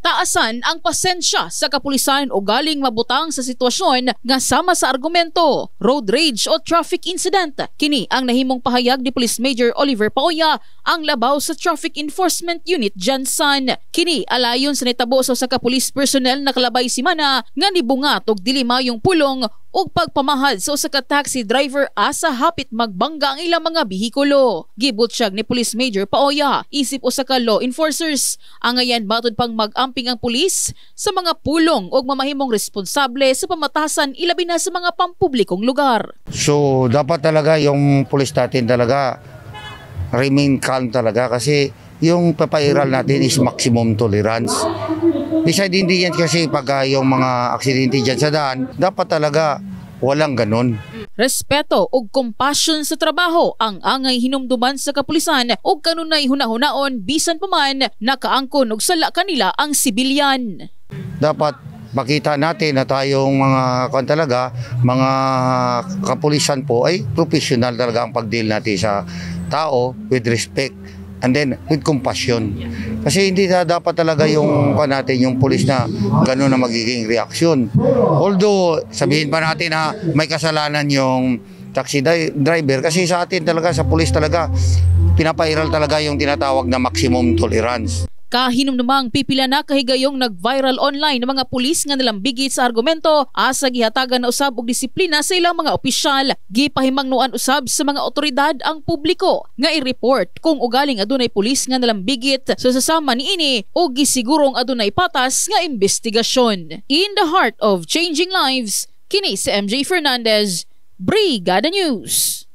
Taasan ang pasensya sa kapulisan o galing mabutang sa sitwasyon nga sama sa argumento, road rage o traffic incident. Kini ang nahimong pahayag ni Police Major Oliver Pauya ang labaw sa Traffic Enforcement Unit Jansan. Kini alayon sa nitabo sa ka police personnel na kalabay si Mana nga nibungat og dili mayong pulong ug pagpamahad sa usa ka taxi driver asa hapit magbangga ang ilang mga bihikulo. Gibutsyag ni Police Major Paoya isip usa ka law enforcers ang ayan matod pang magamping ang pulis sa mga pulong ug mamahimong responsable sa pamatasan ilabi na sa mga pampublikong lugar. So dapat talaga yung pulis natin talaga remain calm talaga kasi yung papairal natin is maximum tolerance. Besides hindi yan kasi pag uh, yung mga aksidente dyan sa daan, dapat talaga walang ganun. Respeto ug compassion sa trabaho ang angay hinumduman sa kapulisan ug kanunay hunahunaon bisan pa man nakaangkon og sala kanila ang sibilyan. Dapat makita natin na tayong mga kan talaga, mga kapulisan po ay professional talaga ang pagdeal natin sa tao with respect and then with compassion. Kasi hindi na dapat talaga yung pa natin yung pulis na gano'n na magiging reaksyon. Although sabihin pa natin na may kasalanan yung taxi driver kasi sa atin talaga sa pulis talaga pinapairal talaga yung tinatawag na maximum tolerance. Kahinom namang pipila na kahigayong nag-viral online ng mga pulis nga nalambigit sa argumento asa gihatagan na usab og disiplina sa ilang mga opisyal. Gipahimangnuan usab sa mga otoridad ang publiko nga i-report kung ugaling adunay pulis nga nalambigit sa sasama ni ini o gisigurong adunay patas nga investigasyon. In the heart of changing lives, kini si MJ Fernandez, Brigada News.